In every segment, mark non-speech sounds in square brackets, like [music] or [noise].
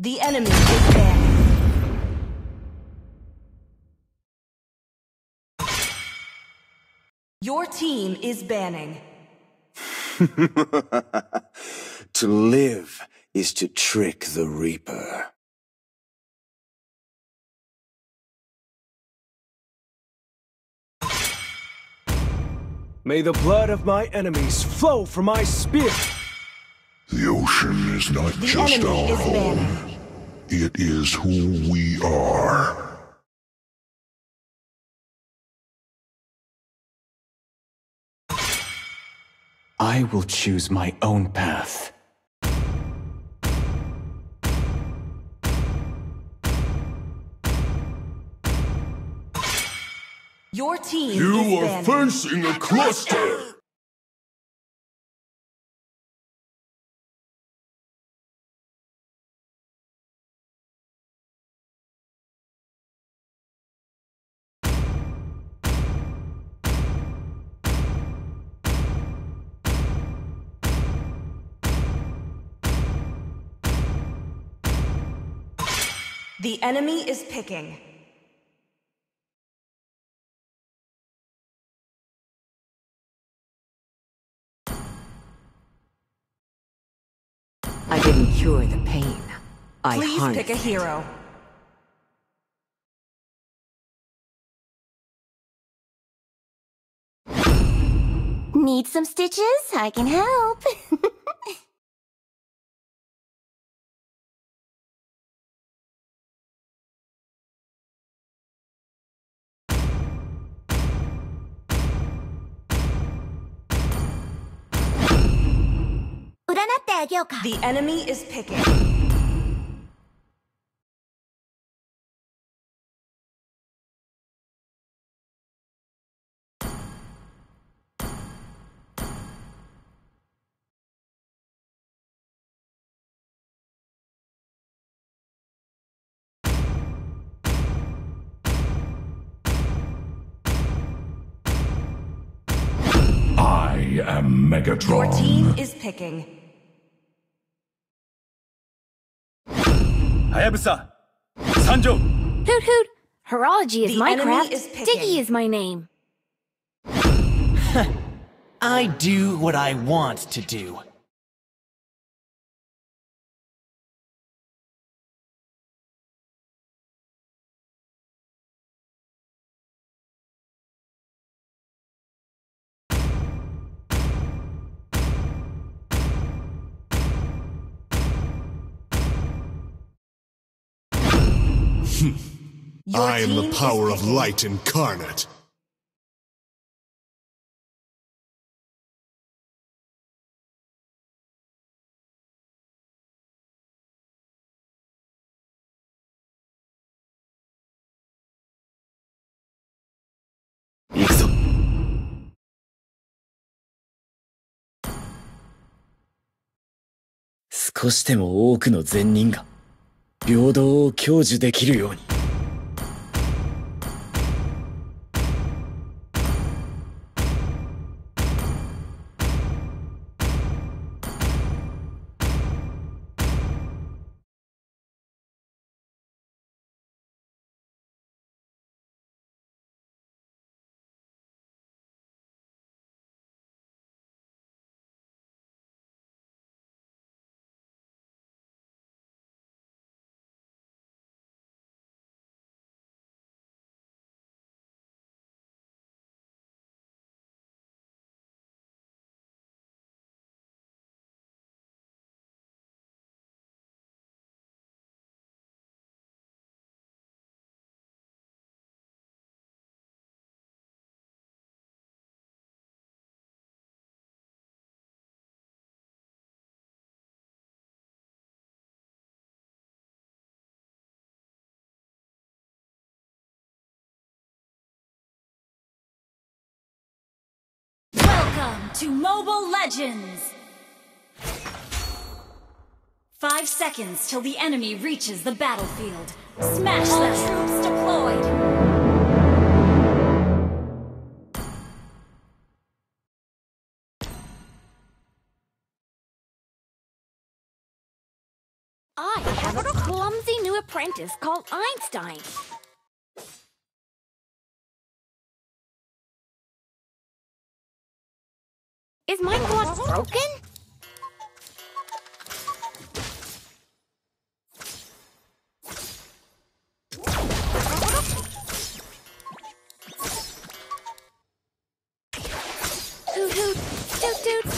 The enemy is banning. Your team is banning. [laughs] to live is to trick the Reaper. May the blood of my enemies flow from my spear! The ocean is not The just enemy our is home. banning. It is who we are. I will choose my own path. Your team is banning. fencing a cluster! The enemy is picking. I didn't cure the pain. I Please harnessed pick a hero. Need some stitches? I can help. [laughs] The enemy is picking. I am Megatron. Your team is picking. Hayabusa! Sanjo! Hoot hoot! Horology is The my enemy craft. is. Diggie is my name. [laughs] I do what I want to do. I am the power of light incarnate. 少しでも多くの善人が平等を享受できるように。Welcome to Mobile Legends! Five seconds till the enemy reaches the battlefield. Smash them! troops deployed! I have a clumsy new apprentice called Einstein. Is my clock broken? Hoot hoot, hoot hoot!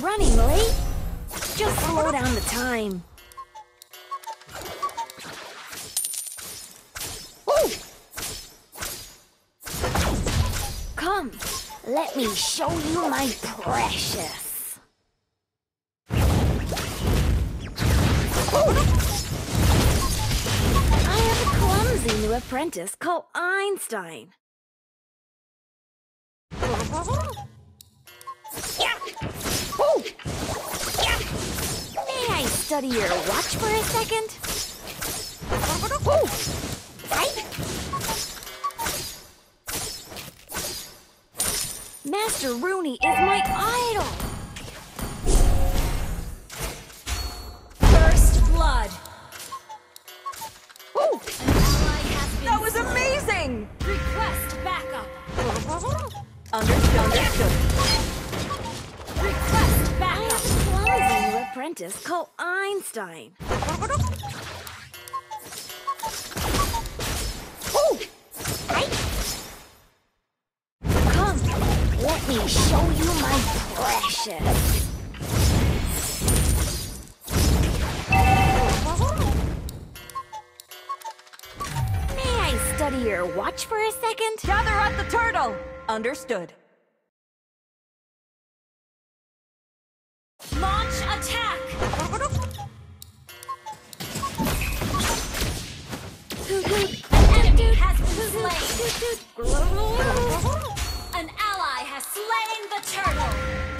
Running late? Just slow down the time. Let me show you my precious. I have a clumsy new apprentice called Einstein. Yeah. Woo. Yeah. May I study your watch for a second? Master Rooney is my idol. Your watch for a second? Gather at the turtle. Understood. Launch attack. An enemy has been slain. An ally has slain the turtle.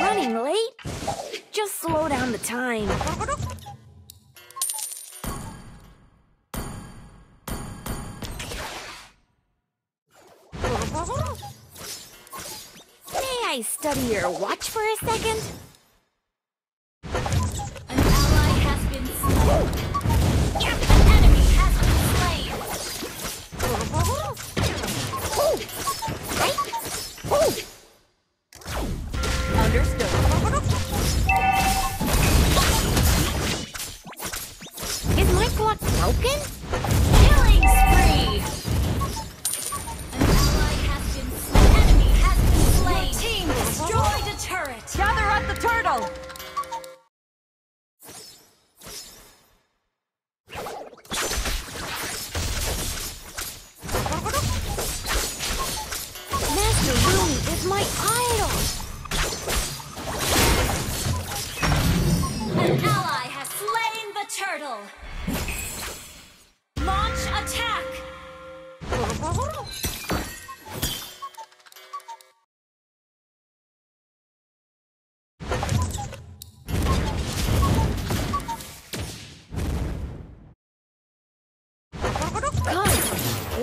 Running late? Just slow down the time. Study your watch for a second? An ally has been slain. An enemy has been slain. Right? Understood. Is my clock broken? it! Gather up the turtle!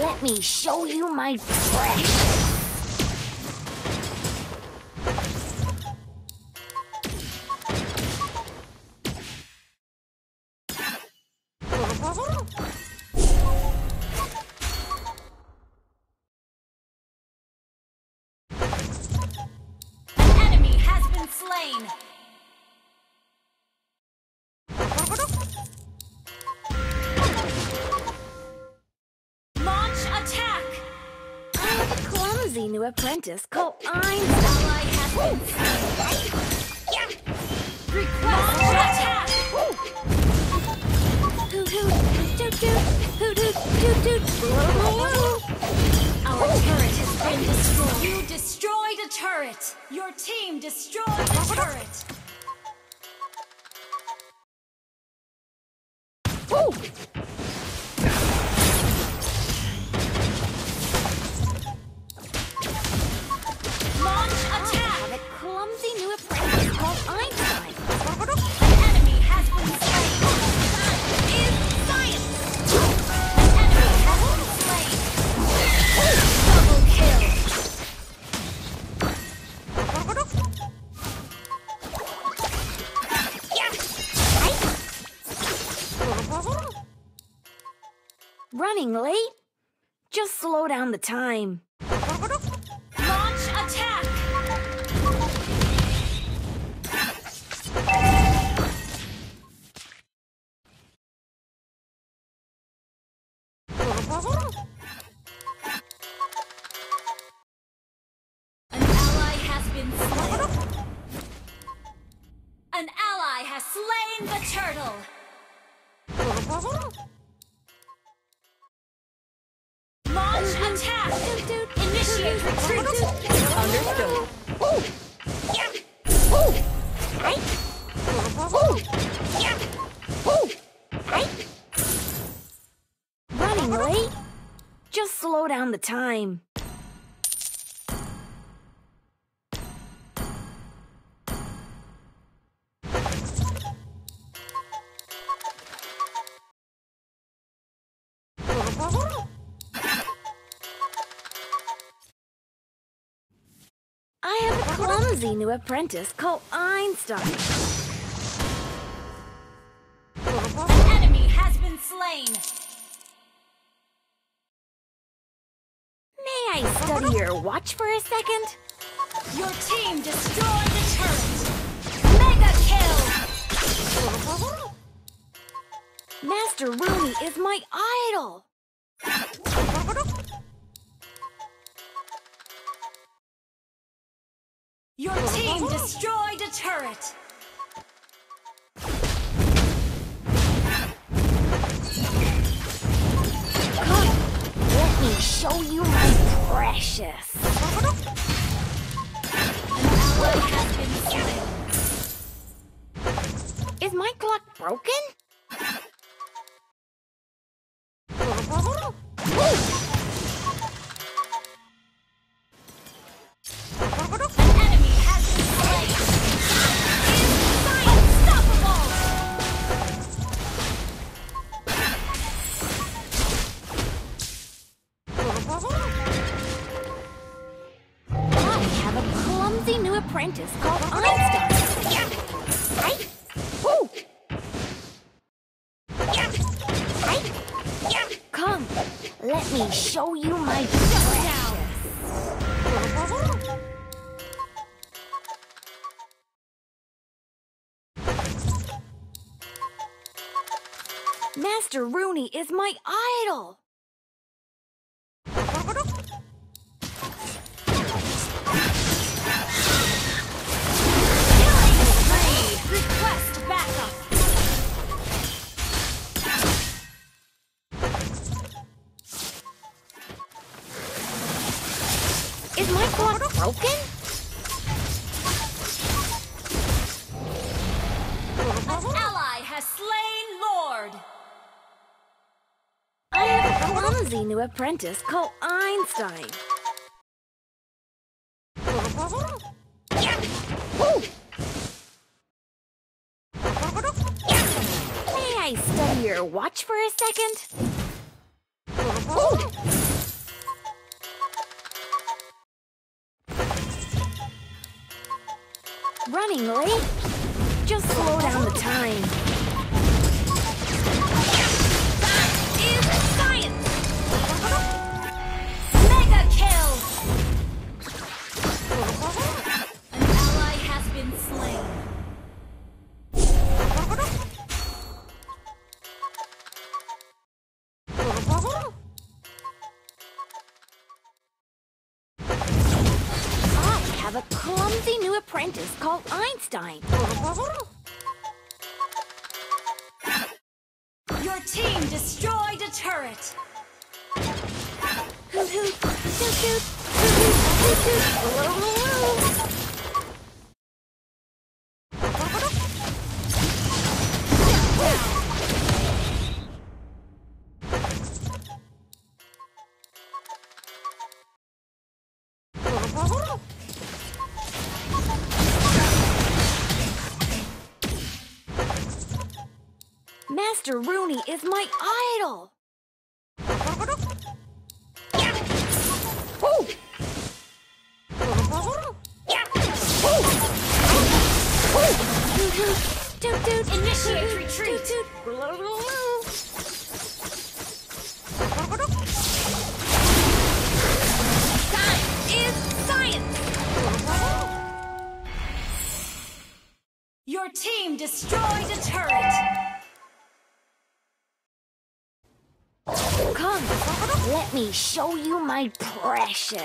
Let me show you my precious. New apprentice called Einstein. Slain. Request Our turret has been destroyed. You destroyed a turret. Your team destroyed a turret. Slow down the time. Time. I have a clumsy new apprentice called Einstein. An enemy has been slain. I study your watch for a second? Your team destroyed the turret. Mega kill. Master Rooney is my idol. Your team destroyed a turret. Show you my precious. Is my clock broken? Come, let me show you my precious. Master Rooney is my idol. I have a clumsy new apprentice called Einstein. May I study your watch for a second? Running late. Just slow down the time. Apprentice called Einstein. Your team destroyed a turret. Hoot hoot, toot toot, hoot hoot, toot toot. Rooney is my idol. Toot toot, Initiate retreat. is science. Your team destroyed a turret. Come, let me show you my precious.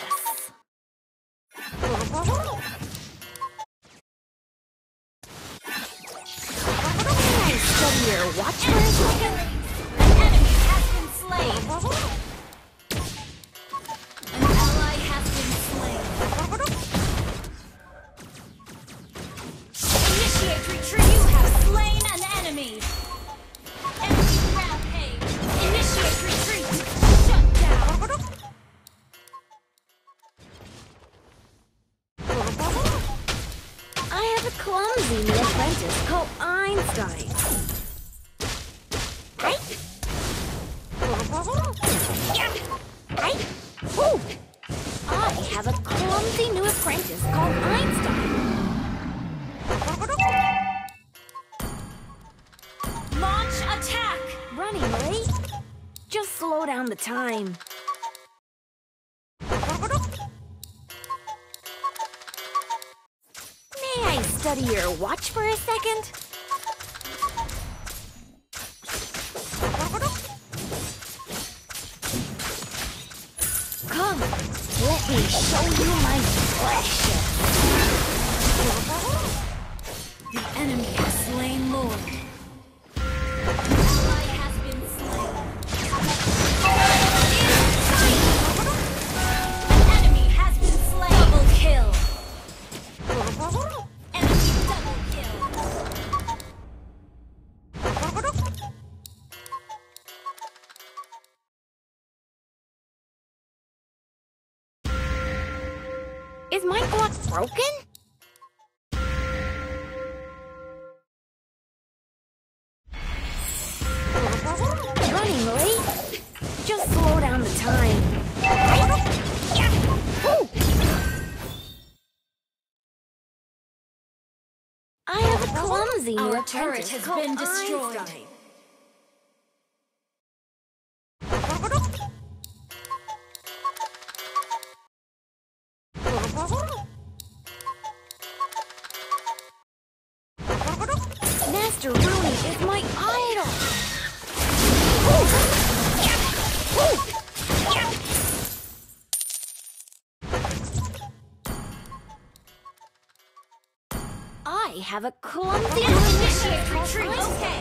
Your watch time. May I study your watch for a second? Come, let me show you my precious. The enemy Is my clock broken? Running late? Just slow down the time. I have a clumsy Our turret has been destroyed. Einstein. I have a clumsy Initiate retreat. Okay.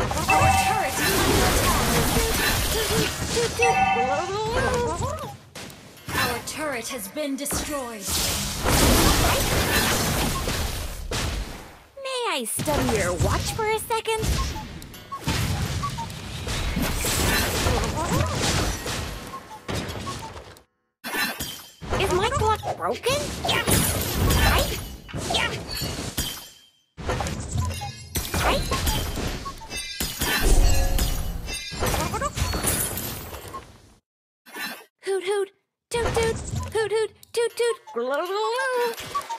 Our turret. Our turret has been destroyed. May I study your watch for a second? broken? Yeah. Right? Yeah. Right? Hoot hoot, toot toot, hoot hoot, toot toot, glue glue.